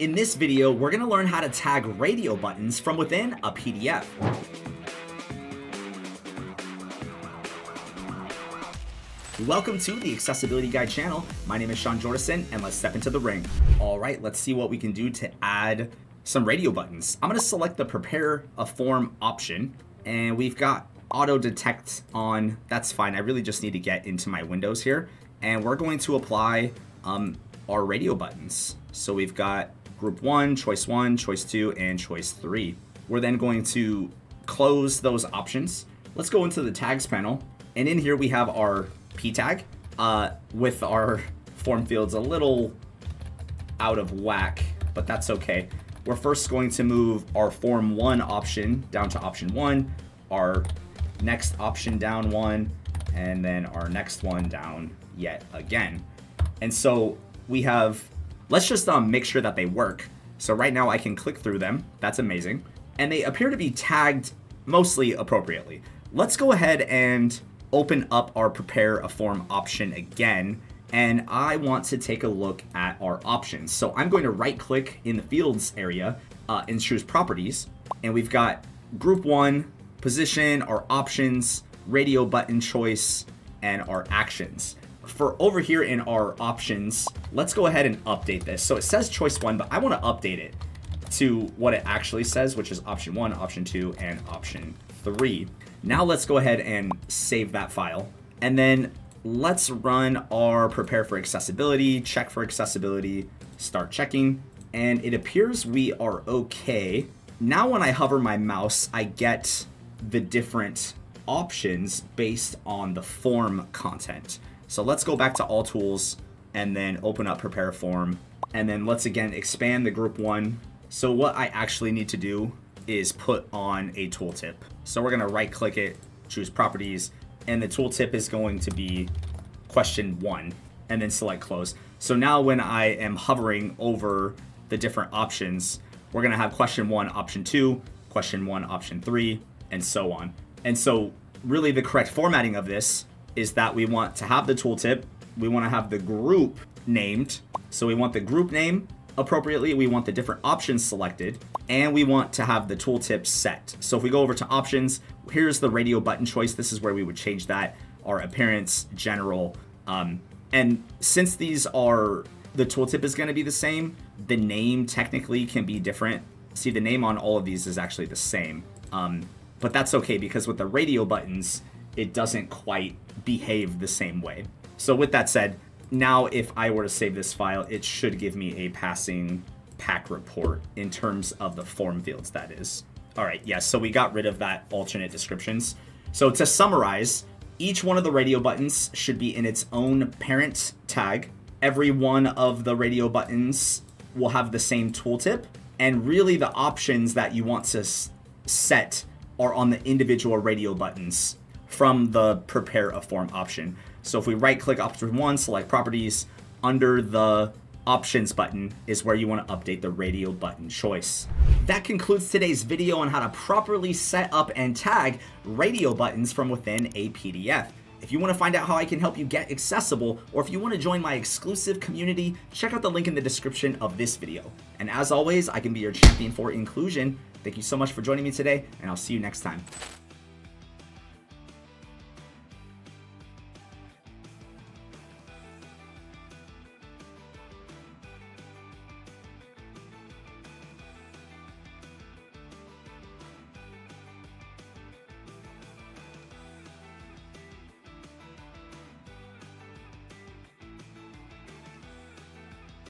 In this video, we're gonna learn how to tag radio buttons from within a PDF. Welcome to the Accessibility Guy channel. My name is Sean Jordison, and let's step into the ring. All right, let's see what we can do to add some radio buttons. I'm gonna select the prepare a form option, and we've got auto detect on. That's fine, I really just need to get into my windows here. And we're going to apply um, our radio buttons. So we've got group one, choice one, choice two, and choice three. We're then going to close those options. Let's go into the tags panel. And in here we have our P tag uh, with our form fields a little out of whack, but that's okay. We're first going to move our form one option down to option one, our next option down one, and then our next one down yet again. And so we have, let's just um, make sure that they work. So right now I can click through them. That's amazing. And they appear to be tagged mostly appropriately. Let's go ahead and open up our prepare a form option again and I want to take a look at our options. So I'm going to right click in the fields area uh, and choose properties and we've got group one, position, our options, radio button choice, and our actions. For over here in our options, let's go ahead and update this. So it says choice one, but I want to update it to what it actually says, which is option one, option two, and option three. Now let's go ahead and save that file. And then let's run our prepare for accessibility, check for accessibility, start checking. And it appears we are okay. Now when I hover my mouse, I get the different options based on the form content. So let's go back to all tools and then open up prepare form. And then let's again expand the group one. So what I actually need to do is put on a tooltip. So we're gonna right click it, choose properties, and the tooltip is going to be question one, and then select close. So now when I am hovering over the different options, we're gonna have question one, option two, question one, option three, and so on. And so really the correct formatting of this is that we want to have the tooltip, we wanna have the group named, so we want the group name appropriately, we want the different options selected, and we want to have the tooltip set. So if we go over to options, here's the radio button choice. This is where we would change that, our appearance, general. Um, and since these are, the tooltip is gonna be the same, the name technically can be different. See, the name on all of these is actually the same. Um, but that's okay because with the radio buttons, it doesn't quite behave the same way. So with that said, now if I were to save this file, it should give me a passing PAC report in terms of the form fields, that is. All right, yes, yeah, so we got rid of that alternate descriptions. So to summarize, each one of the radio buttons should be in its own parent tag. Every one of the radio buttons will have the same tooltip, and really the options that you want to set are on the individual radio buttons from the prepare a form option. So if we right click option one, select properties, under the options button is where you want to update the radio button choice. That concludes today's video on how to properly set up and tag radio buttons from within a PDF. If you want to find out how I can help you get accessible, or if you want to join my exclusive community, check out the link in the description of this video. And as always, I can be your champion for inclusion. Thank you so much for joining me today, and I'll see you next time.